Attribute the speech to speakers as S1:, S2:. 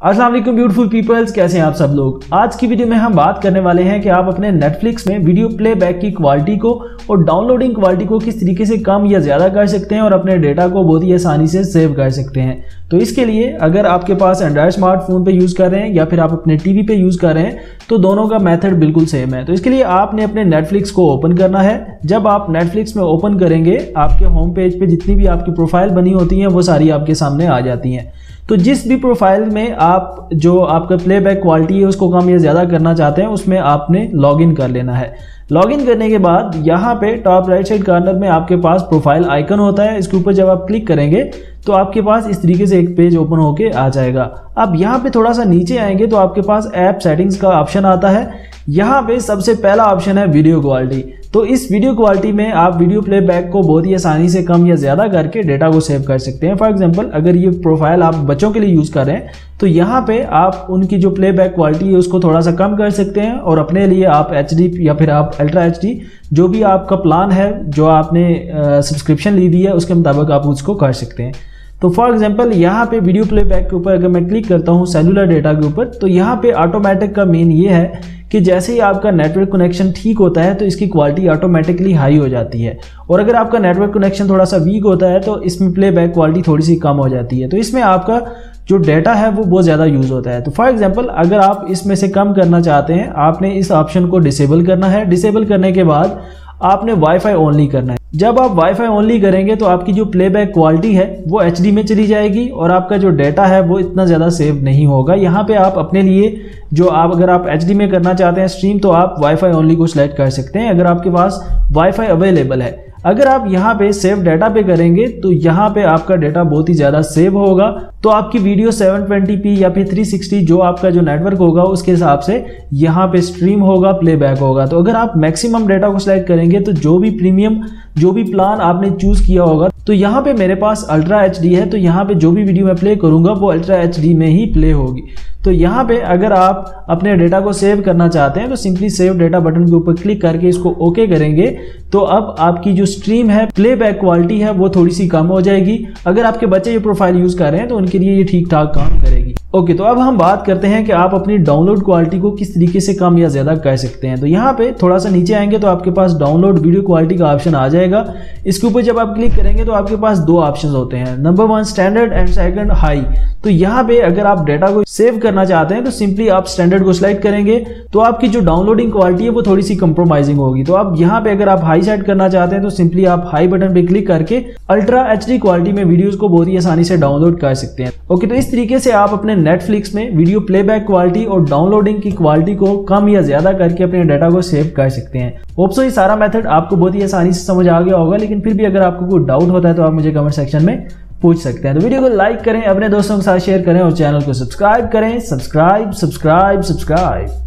S1: अस्सलाम वालेकुम beautiful peoples कैसे हैं आप सब लोग? आज की वीडियो में हम बात करने वाले हैं कि आप अपने नेटफ्लिक्स में वीडियो प्लेबैक की क्वालिटी को और डाउनलोडिंग क्वालिटी को किस तरीके से कम या ज़्यादा कर सकते हैं और अपने डेटा को बहुत ही आसानी से सेव कर सकते हैं। तो इसके लिए अगर आपके पास एंड्रॉयड स्मार्टफ़ोन पे यूज़ कर रहे हैं या फिर आप अपने टीवी पे यूज़ कर रहे हैं तो दोनों का मेथड बिल्कुल सेम है। तो इसके लिए आपने अपने नेटफ्लिक्स को ओपन करना है। जब आप नेटफ्लिक्स में ओपन करेंगे, आपके होम पेज पर जितनी भी आपकी प्रोफ़ाइल बनी होती हैं, वो सारी आपके सामने आ जाती हैं। तो जिस भी प्रोफ़ाइल में आप जो आपका प्लेबैक क्वालिटी है, उसको कम या ज़्यादा करना चाहते हैं, उसमें आपने लॉगिन कर लेना है। लॉगिन करने के बाद यहाँ पे टॉप राइट साइड कॉर्नर में आपके पास प्रोफ़ाइल आइकन होता है। इसके ऊपर जब आप क्लिक करेंगे तो आपके पास इस तरीके से एक पेज ओपन होके आ जाएगा। अब यहाँ पे थोड़ा सा नीचे आएँगे तो आपके पास ऐप सेटिंग्स का ऑप्शन आता है। यहाँ पे सबसे पहला ऑप्शन है वीडियो क्वालिटी तो इस वीडियो क्वालिटी में आप वीडियो प्लेबैक को बहुत ही आसानी से कम या ज़्यादा करके डेटा को सेव कर सकते हैं. फॉर एग्जांपल अगर ये प्रोफ़ाइल आप बच्चों के लिए यूज़ कर रहे हैं तो यहाँ पे आप उनकी जो प्लेबैक क्वालिटी है उसको थोड़ा सा कम कर सकते हैं और अपने लिए आप एचडी या फिर आप अल्ट्रा एचडी जो भी आपका प्लान है, जो आपने सब्सक्रिप्शन ली हुई है, उसके मुताबिक आप उसको कर सकते हैं. तो फॉर एग्जांपल यहाँ पे वीडियो प्लेबैक के ऊपर अगर मैं क्लिक करता हूँ सेलुलर डेटा के ऊपर तो यहाँ पे ऑटोमेटिक का मेन ये है कि जैसे ही आपका नेटवर्क कनेक्शन ठीक होता है तो इसकी क्वालिटी ऑटोमेटिकली हाई हो जाती है। और अगर आपका नेटवर्क कनेक्शन थोड़ा सा वीक होता है तो इसमें प्लेबैक क्वालिटी थोड़ी सी कम हो जाती है। तो इसमें आपका जो डेटा है, वो बहुत ज़्यादा यूज़ होता है। तो फॉर एग्जांपल अगर आप इसमें से कम करना चाहते हैं, आपने इस ऑप्शन को डिसेबल करना है। डिसेबल करने के बाद आपने वाईफाई ओनली करना है। जब आप वाईफाई ओनली करेंगे तो आपकी जो प्लेबैक क्वालिटी है, वो एचडी में चली जाएगी और आपका जो डेटा है, वो इतना ज़्यादा सेव नहीं होगा। यहाँ पे आप अपने लिए जो आप, अगर आप एचडी में करना चाहते हैं स्ट्रीम तो आप वाईफाई ओनली को सिलेक्ट कर सकते हैं। अगर आपके पास वाईफाई अवेलेबल है। अगर आप यहाँ पे सेव डाटा पे करेंगे तो यहाँ पे आपका डाटा बहुत ही ज़्यादा सेव होगा। तो आपकी वीडियो 720p या फिर 360 जो आपका जो नेटवर्क होगा, उसके हिसाब से यहाँ पे स्ट्रीम होगा प्लेबैक होगा। तो अगर आप मैक्सिमम डाटा को सिलेक्ट करेंगे तो जो भी प्रीमियम जो भी प्लान आपने चूज़ किया होगा तो यहाँ पे मेरे पास अल्ट्रा एचडी है तो यहाँ पे जो भी वीडियो मैं प्ले करूँगा, वो अल्ट्रा एचडी में ही प्ले होगी। तो यहाँ पे अगर आप अपने डेटा को सेव करना चाहते हैं तो सिंपली सेव डेटा बटन के ऊपर क्लिक करके इसको ओके करेंगे। तो अब आपकी जो स्ट्रीम है प्लेबैक क्वालिटी है, वो थोड़ी सी कम हो जाएगी। अगर आपके बच्चे ये प्रोफ़ाइल यूज़ कर रहे हैं तो उनके लिए ये ठीक ठाक काम करेगी। ओके तो अब हम बात करते हैं कि आप अपनी डाउनलोड क्वालिटी को किस तरीके से कम या ज़्यादा कर सकते हैं। तो यहाँ पे थोड़ा सा नीचे आएँगे तो आपके पास डाउनलोड वीडियो क्वालिटी का ऑप्शन आ जाएगा। इसके ऊपर जब आप क्लिक करेंगे तो आपके पास दो ऑप्शन होते हैं। Number one standard and second high तो यहाँ पे अगर आप डेटा को सेव करना चाहते हैं तो सिंपली आप स्टैंडर्ड को सिलेक्ट करेंगे। तो आपकी जो डाउनलोडिंग क्वालिटी है, वो थोड़ी सी कंप्रोमाइजिंग होगी। तो आप यहाँ पे अगर आप हाई सेट करना चाहते हैं तो सिंपली आप हाई बटन पे क्लिक करके अल्ट्रा एचडी क्वालिटी में वीडियोज़ को बहुत ही आसानी से डाउनलोड कर सकते हैं। ओके तो इस तरीके से आप अपने नेटफ्लिक्स में वीडियो प्लेबैक क्वालिटी और डाउनलोडिंग की क्वालिटी को कम या ज़्यादा करके अपने डाटा को सेव कर सकते हैं। होप्सो ये सारा मेथड आपको बहुत ही आसानी से समझ आ गया होगा, लेकिन फिर भी अगर आपको कोई डाउट होता है तो आप मुझे कमेंट सेक्शन में पूछ सकते हैं। तो वीडियो को लाइक करें, अपने दोस्तों के साथ शेयर करें और चैनल को सब्सक्राइब करें। Subscribe subscribe subscribe